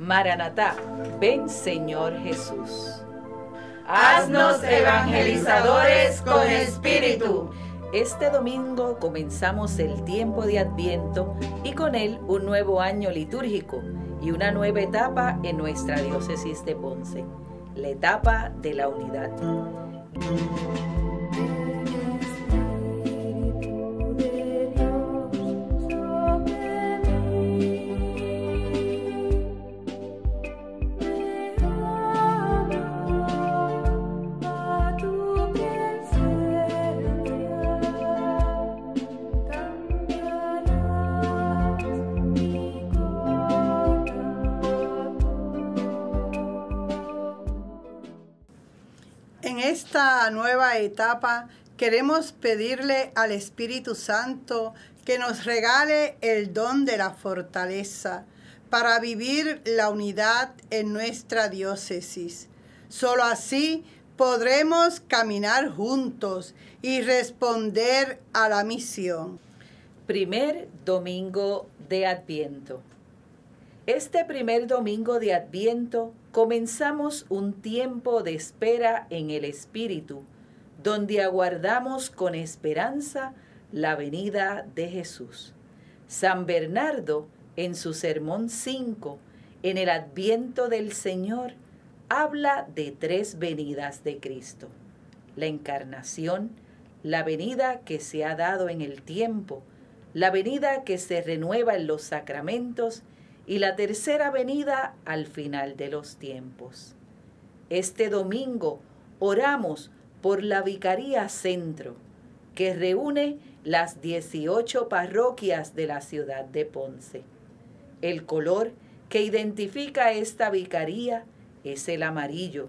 Maranatá, ven Señor Jesús. Haznos evangelizadores con espíritu. Este domingo comenzamos el tiempo de Adviento y con él un nuevo año litúrgico y una nueva etapa en nuestra diócesis de Ponce, la etapa de la unidad. Esta nueva etapa queremos pedirle al Espíritu Santo que nos regale el don de la fortaleza para vivir la unidad en nuestra diócesis. Solo así podremos caminar juntos y responder a la misión. Primer domingo de Adviento. Este primer domingo de Adviento comenzamos un tiempo de espera en el Espíritu, donde aguardamos con esperanza la venida de Jesús. San Bernardo, en su sermón 5, en el Adviento del Señor, habla de tres venidas de Cristo. La encarnación, la venida que se ha dado en el tiempo, la venida que se renueva en los sacramentos y la tercera venida al final de los tiempos. Este domingo oramos por la Vicaría Centro, que reúne las 18 parroquias de la ciudad de Ponce. El color que identifica esta vicaría es el amarillo,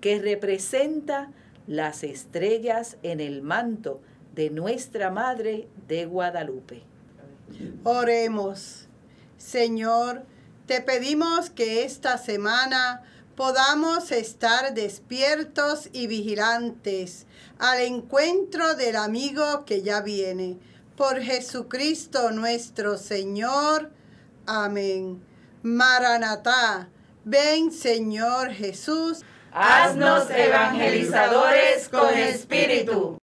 que representa las estrellas en el manto de nuestra Madre de Guadalupe. Oremos. Señor, te pedimos que esta semana podamos estar despiertos y vigilantes al encuentro del amigo que ya viene. Por Jesucristo nuestro Señor. Amén. Maranatá, ven Señor Jesús. Haznos evangelizadores con espíritu.